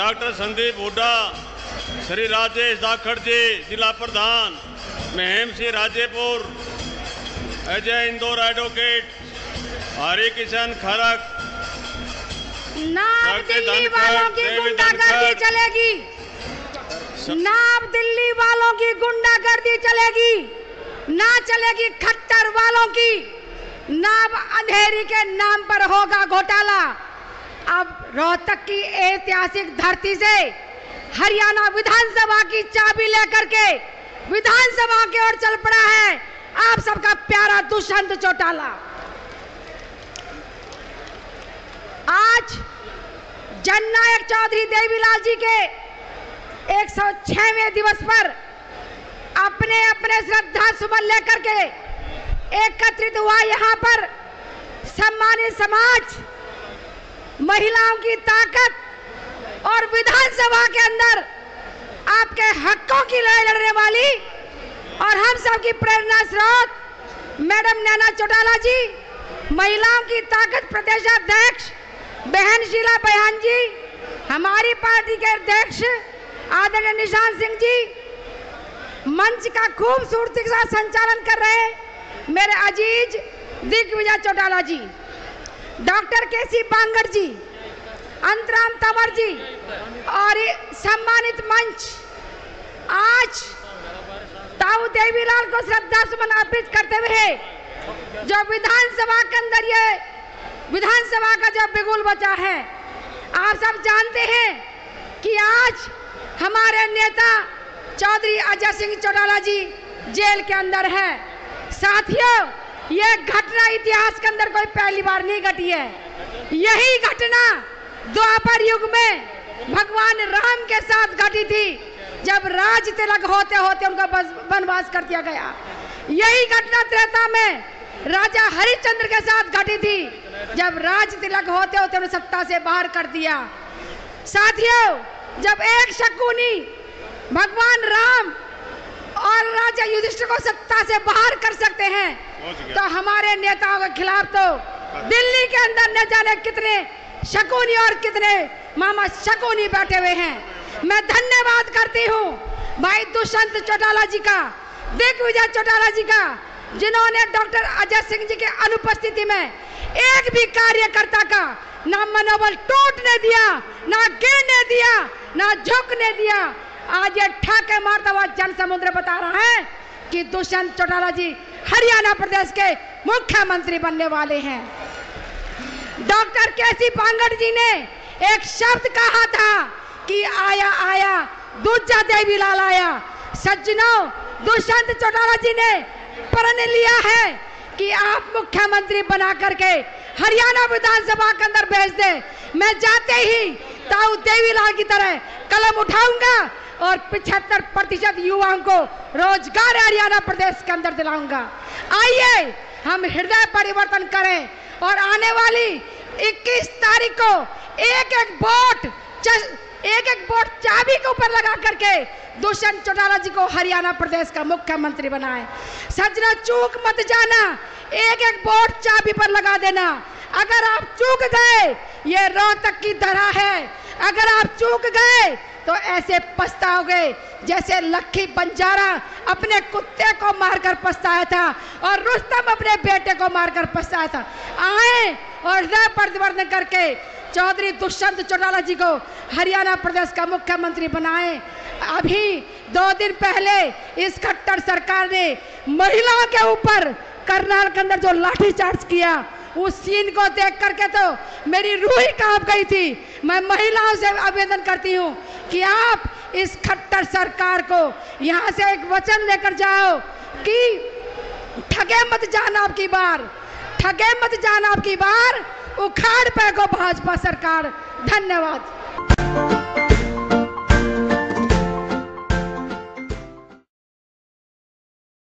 Doctor Sandeep Hooda Shri Rajesh Dakhad ji जिला प्रधान Maham Singh Rajepur Ajay Indore advocate Hari Kishan Kharak नाब दिल्ली वालों की गुंडागर्दी चलेगी। नाब दिल्ली वालों की गुंडागर्दी चलेगी। ना चलेगी खट्टर वालों की। नाब अंधेरी के नाम पर होगा घोटाला। अब रोहतक की ऐतिहासिक धरती से हरियाणा विधानसभा की चाबी लेकर के विधानसभा की ओर चल पड़ा है। आप सबका प्यारा दुष्यंत चौटाला। आज जननायक चौधरी देवीलाल जी के 106वें दिवस पर अपने अपने श्रद्धा सुमन लेकर के एकत्रित हुआ यहाँ पर। सम्मानित समाज महिलाओं की ताकत और विधानसभा के अंदर आपके हकों की लड़ाई लड़ने वाली और हम सब की प्रेरणा स्रोत मैडम नैना चौटाला जी, महिलाओं की ताकत प्रदेशाध्यक्ष बहन शीला बयान जी, हमारी पार्टी के अध्यक्ष आदरणीय निशान सिंह जी, मंच का खूबसूरती के साथ संचालन कर रहे मेरे अज़ीज़ Digvijay Chautala ji. Doctor K C Bangar जी, अंतराम तंवर जी, और सम्मानित मंच, आज ताऊ देवीलाल को श्रद्धा सुमन अर्पित करते हुए जो विधानसभा के अंदर ये, विधानसभा का जो बिगुल बचा है, आप सब जानते हैं कि आज हमारे नेता चौधरी अजय सिंह चौटाला जी जेल के अंदर है। साथियों ये घटना इतिहास के अंदर कोई पहली बार नहीं घटी है। यही घटना द्वापर युग में भगवान राम के साथ घटी थी, जब राज तिलक होते होते उनका वनवास कर दिया गया। यही घटना त्रेता में राजा हरिश्चंद्र के साथ घटी थी, जब राज तिलक होते होते उन्हें सत्ता से बाहर कर दिया। साथियों, जब एक शकुनी भगवान राम युधिष्ठिर को सत्ता से बाहर कर सकते हैं। तो हमारे नेताओं के खिलाफ तो दिल्ली के अंदर न जाने कितने शकुनी और कितने मामा शकुनी बैठे हुए हैं। मैं धन्यवाद करती हूँ भाई दुष्यंत चौटाला जी का दिग्विजय चौटाला जी का जिन्होंने डॉक्टर अजय सिंह जी के अनुपस्थिति में एक भी कार्यकर्ता का ना मनोबल टूटने दिया ना गिरने दिया ना झुकने दिया। आज ये ठाके मारता हुआ जन समुद्र बता रहा है। कि दुष्यंत चौटाला जी हरियाणा प्रदेश के मुख्यमंत्री बनने वाले हैं। डॉक्टर केसी पांगड़ जी ने एक शब्द कहा था कि आया आया, दूजा देवीलाल आया। सज्जनों, दुष्यंत चौटाला जी ने प्रण लिया है कि आप मुख्यमंत्री बना करके हरियाणा विधानसभा के अंदर भेज दे। मैं जाते ही ताऊ देवीलाल की तरह कलम उठाऊँगा और पिछहत्तर प्रतिशत युवाओं को रोज़गार हरियाणा प्रदेश के अंदर दिलाऊँगा। आइए, हम हृदय परिवर्तन करें और आने वाली 21 तारीख को एक एक वोट एक एक वोट चाबी के ऊपर लगा करके दुष्यंत चौटाला जी को हरियाणा प्रदेश का मुख्यमंत्री बनाए। सजना, चूक मत जाना, एक एक वोट चाबी पर लगा देना। अगर आप चूक गए, ये रोहतक की तरह है। अगर आप चूक गए तो ऐसे पछताओगे जैसे लक्की बंजारा अपने कुत्ते को मारकर पछताया था और रुस्तम अपने बेटे को मारकर पछताया था। आए और हृदय परिवर्तन करके चौधरी दुष्यंत चौटाला जी को हरियाणा प्रदेश का मुख्यमंत्री बनाए। अभी दो दिन पहले इस खट्टर सरकार ने महिलाओं के ऊपर करनाल के अंदर जो लाठीचार्ज किया उस सीन को देख करके तो मेरी रूह ही काँप गई थी। मैं महिलाओं से आवेदन करती हूँ कि आप इस खट्टर सरकार को यहाँ से एक वचन लेकर जाओ कि ठगे मत जाना आपकी बार, ठगे मत जाना आपकी बार, उखाड़ पे को भाजपा सरकार। धन्यवाद।